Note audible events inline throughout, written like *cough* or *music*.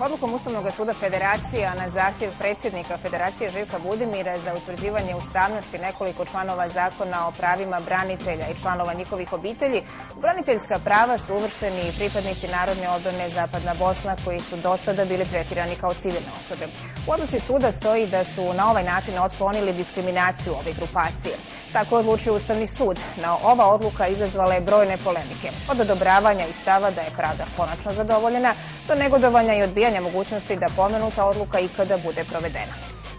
Odlukom Ustavnog suda Federacija na zahtjev predsjednika Federacije Živka Budimira za utvrđivanje ustavnosti nekoliko članova zakona o pravima branitelja i članova njihovih obitelji, braniteljska prava su uvršteni pripadnici Narodne odbrane Zapadna Bosna koji su do sada bili tretirani kao civilne osobe. U odluci suda stoji da su na ovaj način otklonili diskriminaciju ove grupacije. Tako je odlučio Ustavni sud. Na ova odluka izazvala je brojne polemike. Od odobravanja i stava da je pravda konačno zadovoljena, do negodovanja i odbijanja odbijanja mogućnosti da pomenuta odluka ikada bude provedena.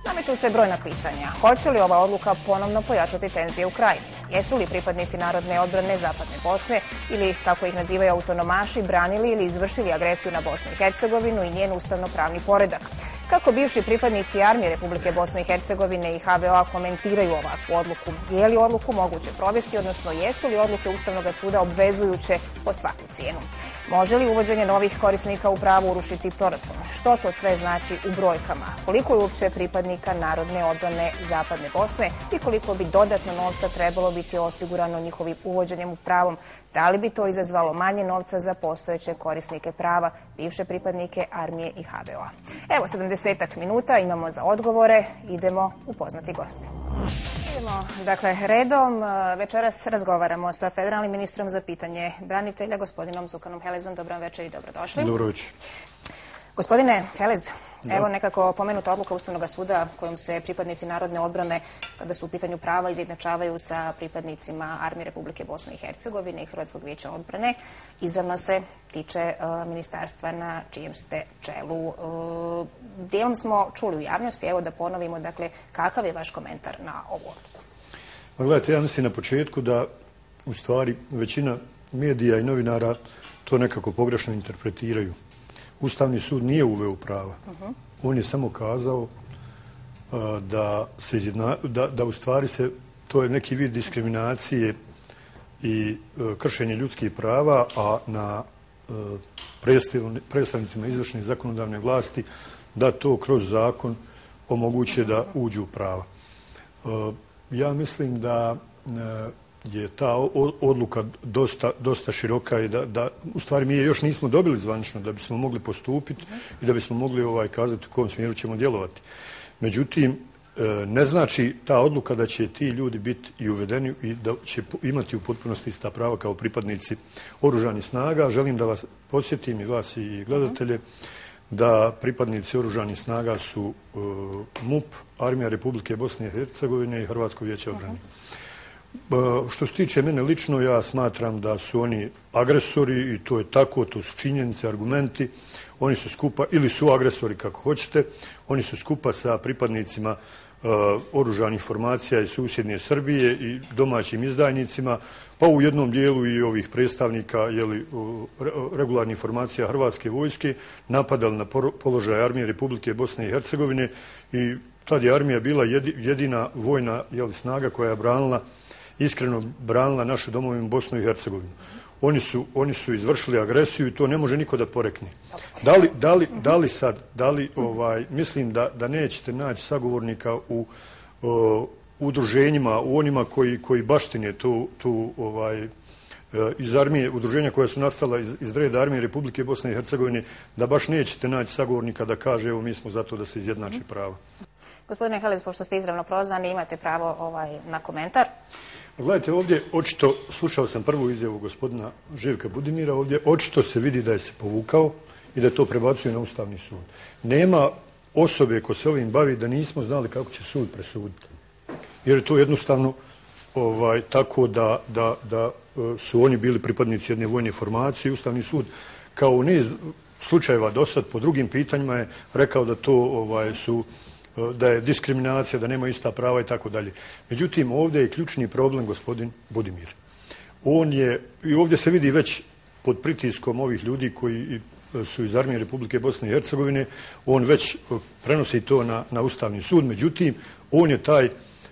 Nameću se brojna pitanja. Hoće li ova odluka ponovno pojačati tenzije u krajini? Jesu li pripadnici Narodne odbrane Zapadne Bosne ili, kako ih nazivaju autonomaši, branili ili izvršili agresiju na Bosnu i Hercegovinu i njen ustavno-pravni poredak? Kako bivši pripadnici armije Republike Bosne i Hercegovine i HVO komentiraju ovakvu odluku? Je li odluku moguće provesti, odnosno jesu li odluke Ustavnog suda obvezujuće po svaku cijenu? Može li uvođenje novih korisnika u pravu urušiti proračun? Što to sve znači u brojkama? Koliko je uopće pripadnika Narodne odbrane Zapadne Bosne i koliko bi dodatno novca trebalo biti osigurano njihovim uvođenjem u pravom? Da li bi to izazvalo manje novca za postojeće korisnike prava, bivše pripadnike armije i HVO-a? Evo, 70 minuta imamo za odgovore. Idemo upoznati goste. Idemo, dakle, redom. E, večeras razgovaramo sa federalnim ministrom za pitanje branitelja, gospodinom Zukanom Helezom. Dobro večer i dobrodošli. Dobro večer. Gospodine Helez, evo nekako pomenuta odluka Ustavnog suda kojom se pripadnici Narodne odbrane, kada su u pitanju prava, izjednačavaju sa pripadnicima Armije Republike Bosne i Hercegovine i Hrvatskog vijeća odbrane. Izravno se tiče uh, ministarstva na čijem ste čelu. Uh, dijelom smo čuli u javnosti, evo da ponovimo, dakle, kakav je vaš komentar na ovu odluku? Pa gledajte, ja mislim na početku da u stvari većina medija i novinara to nekako pogrešno interpretiraju. Ustavni sud nije uveo prava. On je samo kazao da, se izjedna, da, da u stvari se, to je neki vid diskriminacije i e, kršenje ljudskih prava, a na e, predstavnicima izvršne zakonodavne vlasti da to kroz zakon omoguće da uđu prava. E, ja mislim da je ta odluka dosta, dosta široka i da, da u stvari mi je još nismo dobili zvanično da bismo mogli postupiti i da bismo mogli ovaj kazati u kom smjeru ćemo djelovati. Međutim, e, ne znači ta odluka da će ti ljudi biti i uvedeni i da će imati u potpunosti ista prava kao pripadnici oružanih snaga. Želim da vas podsjetim i vas i gledatelje da pripadnici oružanih snaga su e, MUP, Armija Republike Bosne i Hercegovine i Hrvatsko vijeće odbrane. E, što se tiče mene lično, ja smatram da su oni agresori i to je tako, to su činjenice, argumenti. Oni su skupa, ili su agresori kako hoćete, oni su skupa sa pripadnicima uh, oružanih formacija iz susjedne Srbije i domaćim izdajnicima, pa u jednom dijelu i ovih predstavnika jeli, regularnih formacija Hrvatske vojske napadali na položaj armije Republike Bosne i Hercegovine i tad je armija bila jedina vojna jeli, snaga koja je branila uh, iskreno branila našu domovinu Bosnu i Hercegovinu. Oni su, oni su izvršili agresiju i to ne može niko da porekne. Da li, da li, da li sad, da li, ovaj, mislim da, da nećete naći sagovornika u o, udruženjima, u onima koji, koji baštine tu, tu ovaj, e, iz armije, udruženja koja su nastala iz, iz reda armije Republike Bosne i Hercegovine, da baš nećete naći sagovornika da kaže evo mi smo zato da se izjednači prava. Gospodine Helez, pošto ste izravno prozvani, imate pravo ovaj, na komentar. Gledajte, ovdje očito, slušao sam prvu izjavu gospodina Živka Budimira, ovdje očito se vidi da je se povukao i da to prebacuje na Ustavni sud. Nema osobe ko se ovim bavi da nismo znali kako će sud presuditi. Jer je to jednostavno ovaj, tako da, da, da e, su oni bili pripadnici jedne vojne formacije. Ustavni sud kao u niz slučajeva do sad po drugim pitanjima je rekao da to ovaj, su da je diskriminacija, da nema ista prava i tako dalje. Međutim, ovdje je ključni problem gospodin Budimir. On je, i ovdje se vidi već pod pritiskom ovih ljudi koji su iz Armije Republike Bosne i Hercegovine, on već prenosi to na, na Ustavni sud, međutim, on je taj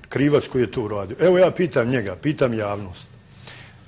krivac koji je to uradio. Evo ja pitam njega, pitam javnost.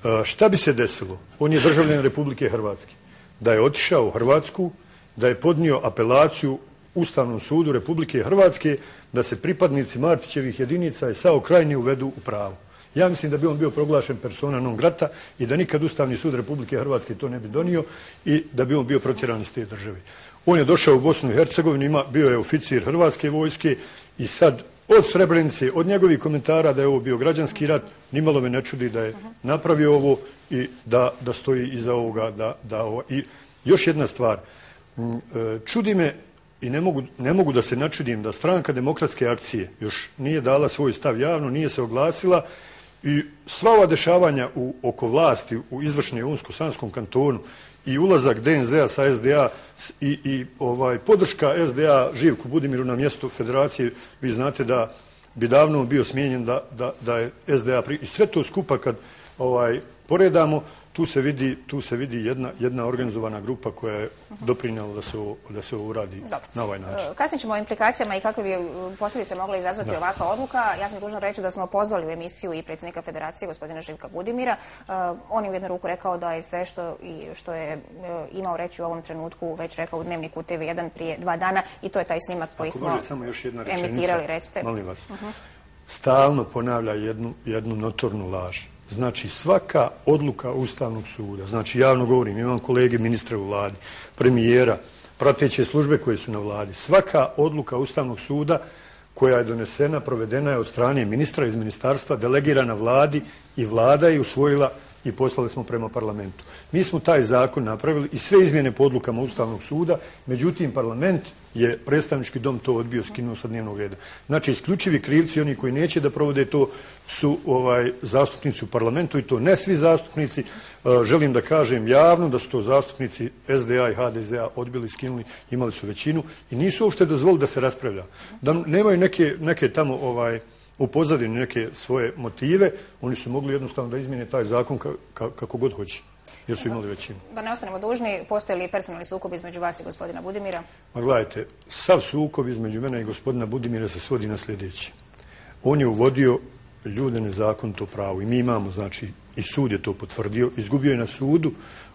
E, šta bi se desilo? On je državljen Republike Hrvatske. Da je otišao u Hrvatsku, da je podnio apelaciju Ustavnom sudu Republike Hrvatske da se pripadnici Martićevih jedinica i sao krajni uvedu u pravo. Ja mislim da bi on bio proglašen persona non grata i da nikad Ustavni sud Republike Hrvatske to ne bi donio i da bi on bio protjeran iz te države. On je došao u Bosnu i Hercegovinu, bio je oficir Hrvatske vojske i sad od Srebrenice, od njegovih komentara da je ovo bio građanski rat, nimalo me ne čudi da je napravio ovo i da, da stoji iza ovoga. Da, da ovo. I još jedna stvar, mm, e, čudi me i ne mogu, ne mogu da se načudim da stranka demokratske akcije još nije dala svoj stav javno, nije se oglasila i sva ova dešavanja u, oko vlasti u izvršnje Unsko-Sanskom kantonu i ulazak DNZ-a sa SDA i, i ovaj podrška SDA Živku Budimiru na mjestu federacije, vi znate da bi davno bio smijenjen da, da, da je SDA pri... i sve to skupa kad ovaj poredamo, tu se vidi, tu se vidi jedna, jedna organizovana grupa koja je doprinjala da se ovo, da se ovo uradi Dobro. na ovaj način. E, kasnije ćemo o implikacijama i kakve bi posljedice mogla izazvati da. ovakva odluka. Ja sam dužno reći da smo pozvali u emisiju i predsjednika federacije, gospodina Živka Budimira. Uh, on je u jednu ruku rekao da je sve što, i što je uh, imao reći u ovom trenutku već rekao u dnevniku TV1 prije dva dana i to je taj snimak koji Ako smo samo još jedna emitirali, recite. Molim vas. Uh -huh. Stalno ponavlja jednu, jednu notornu laž. Znači, svaka odluka Ustavnog suda, znači, javno govorim, imam kolege ministra u vladi, premijera, prateće službe koje su na vladi, svaka odluka Ustavnog suda koja je donesena, provedena je od strane ministra iz ministarstva, delegirana vladi i vlada je usvojila i poslali smo prema parlamentu. Mi smo taj zakon napravili i sve izmjene po odlukama Ustavnog suda, međutim parlament je predstavnički dom to odbio skinuo sa dnevnog reda. Znači, isključivi krivci, oni koji neće da provode to, su ovaj zastupnici u parlamentu i to ne svi zastupnici. E, želim da kažem javno da su to zastupnici SDA i HDZ-a odbili, skinuli, imali su većinu i nisu uopšte dozvolili da se raspravlja. Da nemaju neke, neke tamo ovaj, u pozadini neke svoje motive, oni su mogli jednostavno da izmijene taj zakon ka, ka, kako god hoće, jer su imali većinu. Da ne ostanemo dužni, postoje li personalni sukob između vas i gospodina Budimira? Ma gledajte, sav sukob između mene i gospodina Budimira se svodi na sljedeći. On je uvodio ljude nezakonito pravo i mi imamo, znači, i sud je to potvrdio, izgubio je na sudu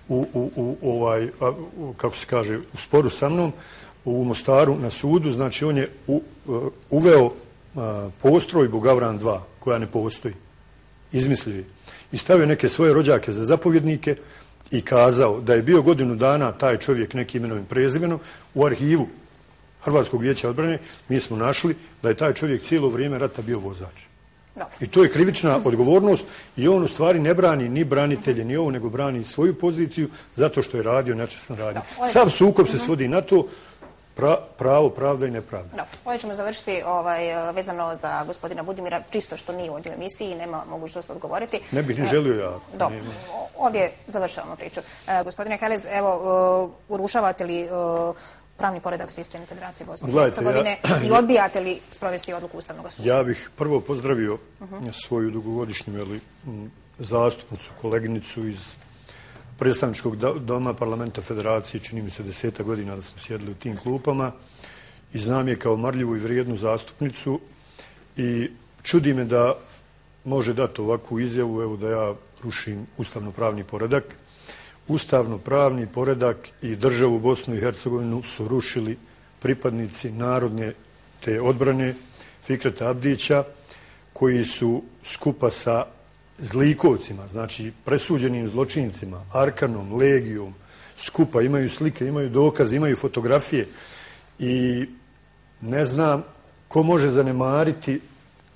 u, u, u ovaj, a, u, kako se kaže, u sporu sa mnom, u Mostaru na sudu, znači on je u, uh, uveo postrojbu Gavran 2, koja ne postoji, izmislio i stavio neke svoje rođake za zapovjednike i kazao da je bio godinu dana taj čovjek nekim imenovim prezimenom u arhivu Hrvatskog vijeća odbrane, mi smo našli da je taj čovjek cijelo vrijeme rata bio vozač. No. I to je krivična odgovornost i on u stvari ne brani ni branitelje, ni ovo, nego brani svoju poziciju zato što je radio, nečesno radio. No, Sav sukob se svodi na to Pra, pravo, pravda i nepravda. Da, ovdje ćemo završiti ovaj, vezano za gospodina Budimira, čisto što nije ovdje u emisiji i nema mogućnost odgovoriti. Ne bih ni želio ja. Do, ovdje završavamo priču. E, gospodine Helez, evo, urušavate li pravni poredak sistem Federacije Bosne i Hercegovine ja, i *clears throat* odbijate li sprovesti odluku Ustavnog suda? Ja bih prvo pozdravio uh -huh. svoju dugogodišnju zastupnicu, koleginicu iz predstavničkog doma parlamenta federacije, čini mi se deseta godina da smo sjedili u tim klupama i znam je kao marljivu i vrijednu zastupnicu i čudi me da može dati ovakvu izjavu, evo da ja rušim ustavno-pravni poredak. Ustavno-pravni poredak i državu Bosnu i Hercegovinu su rušili pripadnici narodne te odbrane Fikreta Abdića, koji su skupa sa zlikovcima, znači presuđenim zločincima, Arkanom, Legijom, skupa, imaju slike, imaju dokaze, imaju fotografije i ne znam ko može zanemariti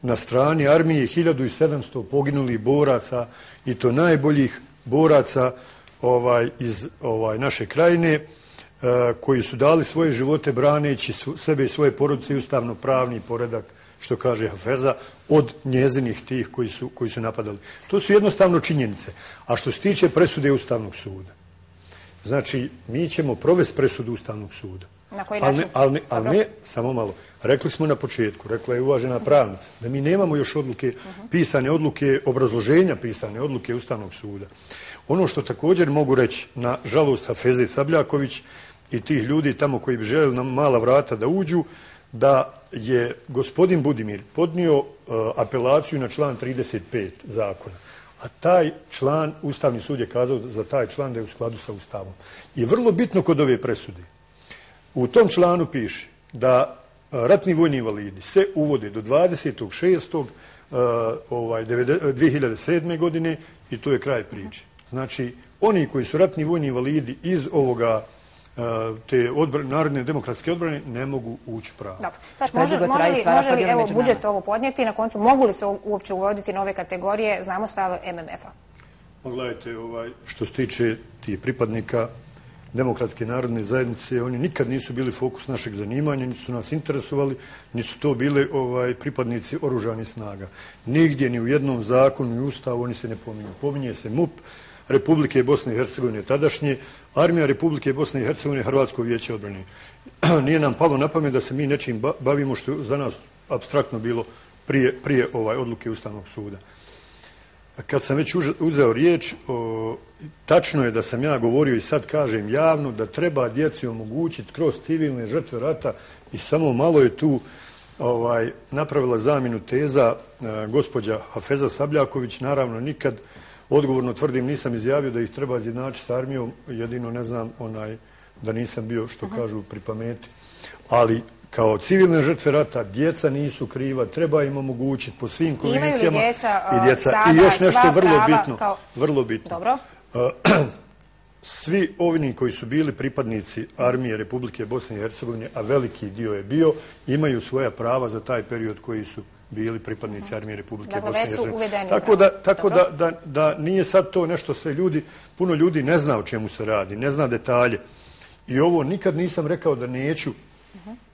na strani armije 1700 poginulih boraca i to najboljih boraca ovaj iz ovaj naše krajine e, koji su dali svoje živote braneći su, sebe i svoje porodice i ustavno pravni poredak što kaže Hafeza, od njezinih tih koji su, koji su napadali. To su jednostavno činjenice. A što se tiče presude Ustavnog suda, znači, mi ćemo provesti presudu Ustavnog suda. Na koji način? Ali ne, ali ne, samo malo. Rekli smo na početku, rekla je uvažena pravnica, da mi nemamo još odluke, pisane odluke, obrazloženja pisane odluke Ustavnog suda. Ono što također mogu reći, na žalost Hafeze Sabljaković i tih ljudi tamo koji bi želi na mala vrata da uđu, da je gospodin Budimir podnio e, apelaciju na član 35 zakona. A taj član, Ustavni sud je kazao za taj član da je u skladu sa Ustavom. I vrlo bitno kod ove presude. U tom članu piše da e, ratni vojni invalidi se uvode do 26. E, ovaj, 2007. godine i to je kraj priče. Znači, oni koji su ratni vojni invalidi iz ovoga te odbrane, narodne demokratske odbrane ne mogu ući pravo. Dobro. Saš, može, može li, može li evo, budžet ovo podnijeti? Na koncu, mogu li se uopće uvoditi nove kategorije? Znamo stav MMF-a. Pogledajte, ovaj, što se tiče tih pripadnika demokratske narodne zajednice, oni nikad nisu bili fokus našeg zanimanja, nisu su nas interesovali, nisu to bili ovaj, pripadnici oružanih snaga. Nigdje, ni u jednom zakonu i ustavu oni se ne pominju. Pominje se MUP, Republike Bosne i Hercegovine tadašnje, Armija Republike Bosne i Hercegovine, Hrvatsko vijeće odbrane. *clears throat* Nije nam palo na pamet da se mi nečim bavimo što je za nas abstraktno bilo prije, prije ovaj odluke Ustavnog suda. Kad sam već uzeo riječ, o, tačno je da sam ja govorio i sad kažem javno da treba djeci omogućiti kroz civilne žrtve rata i samo malo je tu ovaj napravila zaminu teza e, gospođa Hafeza Sabljaković, naravno nikad odgovorno tvrdim nisam izjavio da ih treba izjednačiti s armijom, jedino ne znam onaj da nisam bio što kažu pri pameti. Ali kao civilne žrtve rata, djeca nisu kriva, treba im omogućiti po svim konvencijama. Imaju djeca, i, djeca, sada, i još nešto vrlo prava, bitno. Kao... Vrlo bitno. Dobro. *clears throat* Svi ovini koji su bili pripadnici armije Republike Bosne i Hercegovine, a veliki dio je bio, imaju svoja prava za taj period koji su bili pripadnici armije Republike dakle, Bosne i Hercegovine. Tako, da, tako da, da, da nije sad to nešto sve ljudi, puno ljudi ne zna o čemu se radi, ne zna detalje. I ovo nikad nisam rekao da neću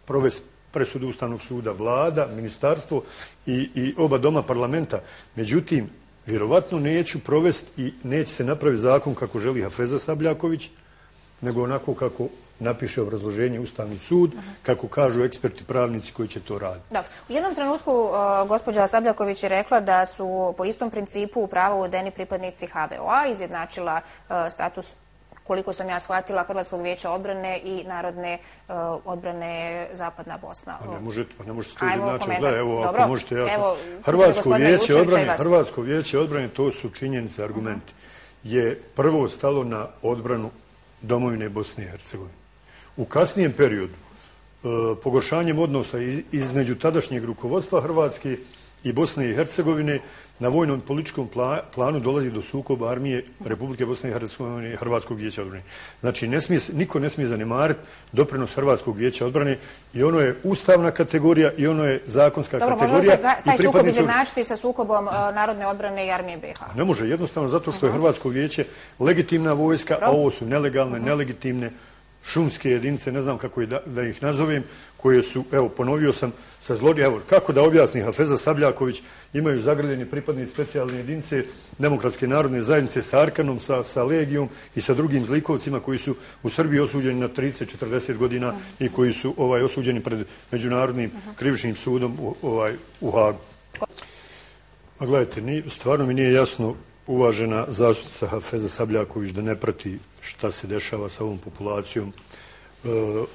provesti presudu Ustavnog suda, vlada, ministarstvo i, i oba doma parlamenta. Međutim, vjerovatno neću provesti i neće se napraviti zakon kako želi Hafeza Sabljaković, nego onako kako napiše obrazloženje Ustavni sud, kako kažu eksperti pravnici koji će to raditi. Da. U jednom trenutku uh, gospođa Sabljaković je rekla da su po istom principu u pravo uvedeni pripadnici HVO-a, izjednačila uh, status koliko sam ja shvatila, Hrvatskog vijeća odbrane i Narodne uh, odbrane Zapadna Bosna. Pa ne možete, pa ne možete to izjednačiti. Gledaj, evo, Dobro, ako možete, evo, Hrvatsko vijeće odbrane, Hrvatsko vijeće odbrane, to su činjenice, argumenti, je prvo stalo na odbranu domovine Bosne i Hercegovine. U kasnijem periodu, uh, pogoršanjem odnosa iz, između tadašnjeg rukovodstva Hrvatske i Bosne i Hercegovine, na vojnom političkom planu dolazi do sukoba armije Republike Bosne i Hercegovine i Hrvatskog vijeća odbrane. Znači, ne smije, niko ne smije zanemariti doprinos Hrvatskog vijeća odbrane i ono je ustavna kategorija i ono je zakonska Dobro, kategorija. Dobro, može se taj sukob izjednačiti sa sukobom uh, Narodne odbrane i armije BiH? Ne može, jednostavno zato što je Hrvatsko vijeće legitimna vojska, a ovo su nelegalne, nelegitimne šumske jedinice, ne znam kako da, da ih nazovem, koje su, evo, ponovio sam, sa zlodi, evo, kako da objasni Hafeza Sabljaković, imaju zagrljeni pripadnici specijalne jedinice Demokratske narodne zajednice sa Arkanom, sa, sa Legijom i sa drugim zlikovcima koji su u Srbiji osuđeni na 30-40 godina i koji su ovaj osuđeni pred Međunarodnim krivičnim sudom u, ovaj, u Hagu. Ma gledajte, ni, stvarno mi nije jasno uvažena zaštitnica Hafeza Sabljaković da ne prati šta se dešava sa ovom populacijom e,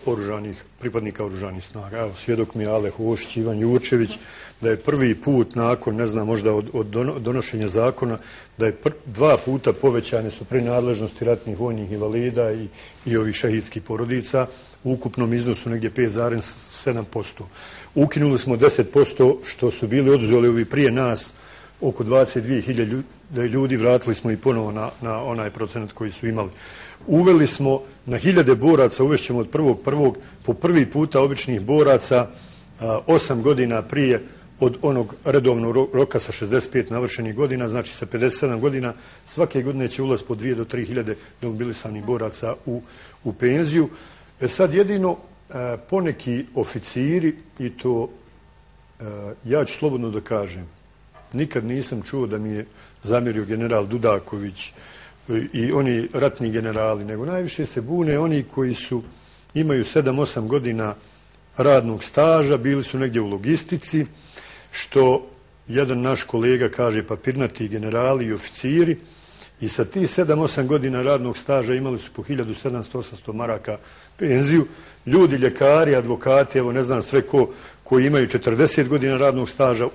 oružanih, pripadnika oružanih snaga. Evo, svjedok mi je Aleh Hošić, Ivan Jučević, da je prvi put nakon, ne znam, možda od, od donošenja zakona, da je pr, dva puta povećane su prinadležnosti ratnih vojnih invalida i, i ovih šahidskih porodica u ukupnom iznosu negdje 5,7%. Ukinuli smo 10% što su bili oduzeli ovi prije nas oko 22.000 da je ljudi vratili smo i ponovo na, na onaj procenat koji su imali. Uveli smo na hiljade boraca, uvešćemo od prvog prvog, po prvi puta običnih boraca, a, osam godina prije od onog redovnog roka sa 65 navršenih godina, znači sa 57 godina, svake godine će ulaz po 2 do 3 hiljade mobilisanih boraca u, u penziju. E sad jedino e, poneki oficiri, i to e, ja ću slobodno da kažem, nikad nisam čuo da mi je zamjerio general Dudaković e, i oni ratni generali, nego najviše se bune oni koji su imaju 7-8 godina radnog staža, bili su negdje u logistici, što jedan naš kolega kaže papirnati generali i oficiri i sa ti 7-8 godina radnog staža imali su po 1700-800 maraka penziju. Ljudi, ljekari, advokati, evo ne znam sve ko, koji imaju 40 godina radnog staža,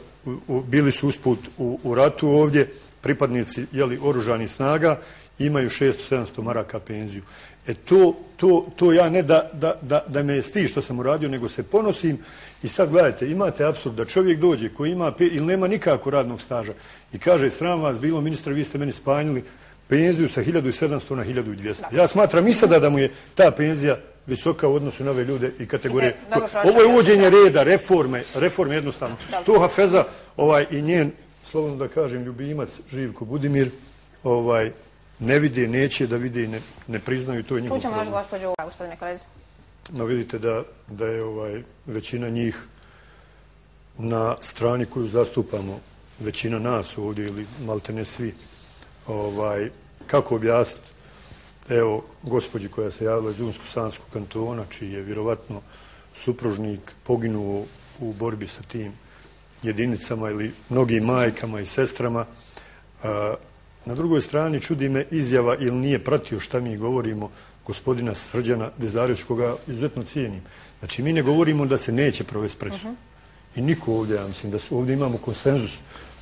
bili su usput u, u ratu ovdje, pripadnici jeli, oružanih snaga imaju 600-700 maraka penziju. E to, to, to ja ne da, da, da, da me sti što sam uradio, nego se ponosim i sad gledajte, imate absurd da čovjek dođe koji ima pe, ili nema nikako radnog staža i kaže, sram vas bilo, ministra, vi ste meni spanjili penziju sa 1700 na 1200. Ja smatram i sada da mu je ta penzija visoka u odnosu na ove ljude i kategorije. Ovo je uvođenje reda, reforme, reforme jednostavno. To Hafeza ovaj, i njen, slovno da kažem, ljubimac Živko Budimir, ovaj, ne vide, neće da vide i ne, ne priznaju to je njihov Čućemo još gospođu, gospodine Kalez. No vidite da, da je ovaj, većina njih na strani koju zastupamo, većina nas ovdje ili malte ne svi, ovaj, kako objasniti, evo, gospođi koja se javila iz Unsko-Sanskog kantona, čiji je vjerovatno supružnik poginuo u borbi sa tim jedinicama ili mnogim majkama i sestrama. Na drugoj strani čudi me izjava ili nije pratio šta mi govorimo gospodina Srđana Dezdarević, koga izuzetno cijenim. Znači, mi ne govorimo da se neće provesti presudu. Uh -huh. I niko ovdje, ja mislim, da su, ovdje imamo konsenzus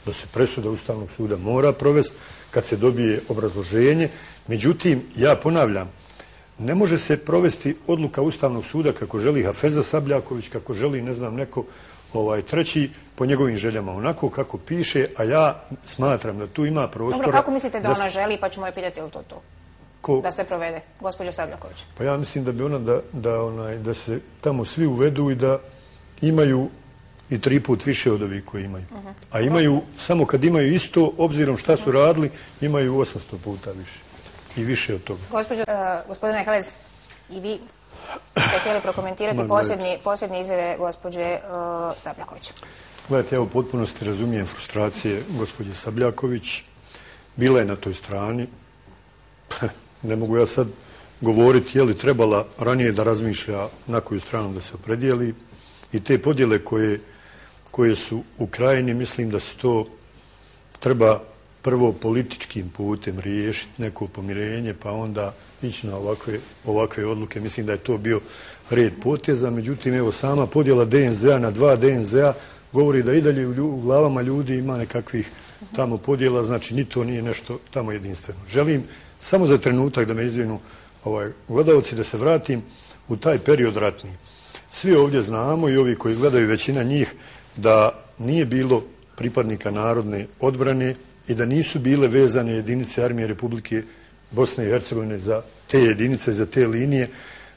da se presuda Ustavnog suda mora provesti kad se dobije obrazloženje. Međutim, ja ponavljam, ne može se provesti odluka Ustavnog suda kako želi Hafeza Sabljaković, kako želi, ne znam, neko ovaj treći po njegovim željama onako kako piše, a ja smatram da tu ima prostora... Dobro, kako mislite da, da ona želi, pa ćemo je pitati ili to to? Ko? Da se provede, gospođa Sabljaković. Pa ja mislim da bi ona da, da, onaj, da se tamo svi uvedu i da imaju i tri put više od ovih koji imaju. Uh -huh. A imaju, samo kad imaju isto, obzirom šta su radili, imaju 800 puta više. I više od toga. Gospođo, uh, gospodine Halez, i vi ste htjeli prokomentirati posljednji izjave gospođe uh, Sabljaković. Gledajte, evo, potpunosti razumijem frustracije gospođe Sabljaković. Bila je na toj strani. *laughs* Ne mogu ja sad govoriti je li trebala ranije da razmišlja na koju stranu da se opredijeli. I te podjele koje koje su u krajini, mislim da se to treba prvo političkim putem riješiti neko pomirenje, pa onda ići na ovakve, ovakve odluke. Mislim da je to bio red poteza. Međutim, evo sama podjela DNZ-a na dva DNZ-a govori da i dalje u, glavama ljudi ima nekakvih tamo podjela, znači ni to nije nešto tamo jedinstveno. Želim samo za trenutak da me izvinu ovaj, gledalci da se vratim u taj period ratni. Svi ovdje znamo i ovi koji gledaju većina njih da nije bilo pripadnika narodne odbrane i da nisu bile vezane jedinice armije Republike Bosne i Hercegovine za te jedinice, za te linije,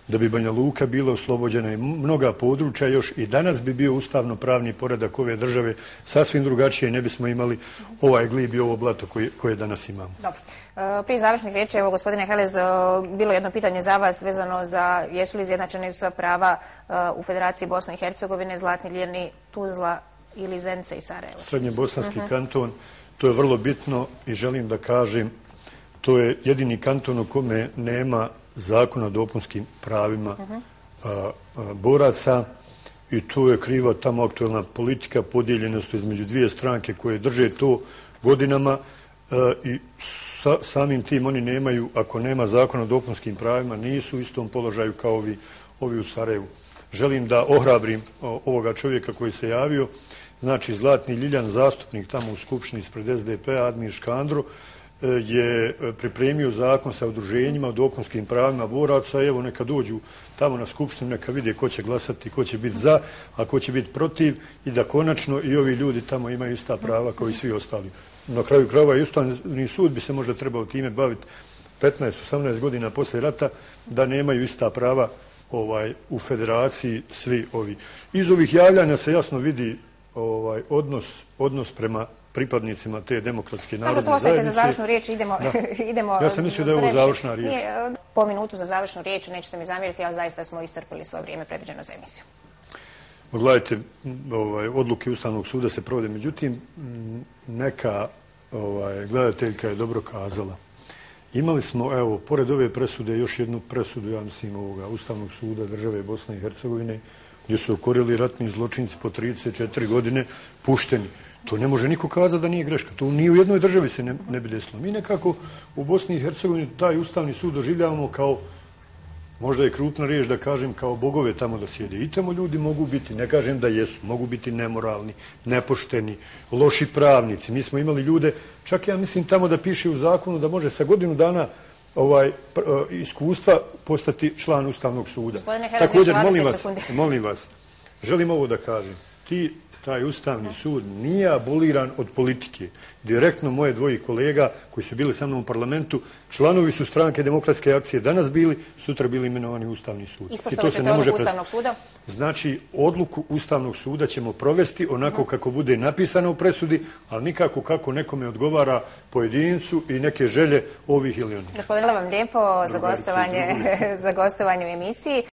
da bi Banja Luka bila oslobođena i mnoga područja još i danas bi bio ustavno pravni poredak ove države sasvim drugačije ne bismo imali ovaj glib i ovo blato koje, koje danas imamo. Dobro. E, prije završnih riječi, evo gospodine Helez, e, bilo jedno pitanje za vas vezano za jesu li izjednačene sva prava e, u Federaciji Bosne i Hercegovine, Zlatni Ljerni, Tuzla ili Zence i Sarajevo? Srednje bosanski uh mhm. -huh. kanton, to je vrlo bitno i želim da kažem, to je jedini kanton u kome nema zakona o dopunskim pravima uh -huh. a, a, boraca i tu je kriva tamo aktualna politika podijeljenost između dvije stranke koje drže to godinama a, i sa, samim tim oni nemaju, ako nema zakona o dopunskim pravima, nisu u istom položaju kao ovi, ovi u Sarajevu. Želim da ohrabrim ovoga čovjeka koji se javio, znači Zlatni Ljiljan, zastupnik tamo u Skupštini ispred SDP, p-a, Admir Škandro, e, je e, pripremio zakon sa udruženjima o dopunskim pravima boraca. Evo, neka dođu tamo na Skupštinu, neka vide ko će glasati, ko će biti za, a ko će biti protiv i da konačno i ovi ljudi tamo imaju ista prava kao i svi ostali na kraju krava i ustavni sud bi se možda trebao time baviti 15-18 godina posle rata da nemaju ista prava ovaj u federaciji svi ovi. Iz ovih javljanja se jasno vidi ovaj odnos odnos prema pripadnicima te demokratske narodne Dobro, zajednice. Dobro, to za završnu riječ, idemo... *laughs* idemo ja sam mislio da je ovo završna riječ. Nije, po minutu za završnu riječ, nećete mi zamjeriti, ali zaista smo istrpili svoje vrijeme predviđeno za emisiju. Gledajte, ovaj, odluke Ustavnog suda se provode. Međutim, neka ovaj, gledateljka je dobro kazala. Imali smo, evo, pored ove presude, još jednu presudu, ja mislim, ovoga Ustavnog suda države Bosne i Hercegovine, gdje su okorili ratni zločinci po 34 godine pušteni. To ne može niko kazati da nije greška. To ni u jednoj državi se ne, ne bi desilo. Mi nekako u Bosni i Hercegovini taj Ustavni sud doživljavamo kao možda je krupna riječ da kažem kao bogove tamo da sjede. I tamo ljudi mogu biti, ne kažem da jesu, mogu biti nemoralni, nepošteni, loši pravnici. Mi smo imali ljude, čak ja mislim tamo da piše u zakonu da može sa godinu dana ovaj uh, iskustva postati član Ustavnog suda. Također, molim vas, molim vas, želim ovo da kažem. ti taj Ustavni sud nije aboliran od politike. Direktno moje dvoji kolega koji su bili sa mnom u parlamentu, članovi su stranke demokratske akcije danas bili, sutra bili imenovani Ustavni sud. Ispoštovat ćete odluku Ustavnog suda? Znači, odluku Ustavnog suda ćemo provesti onako kako bude napisano u presudi, ali nikako kako nekome odgovara pojedincu i neke želje ovih ili onih. Gospodine, vam lijepo za gostovanje, *laughs* za gostovanje u emisiji.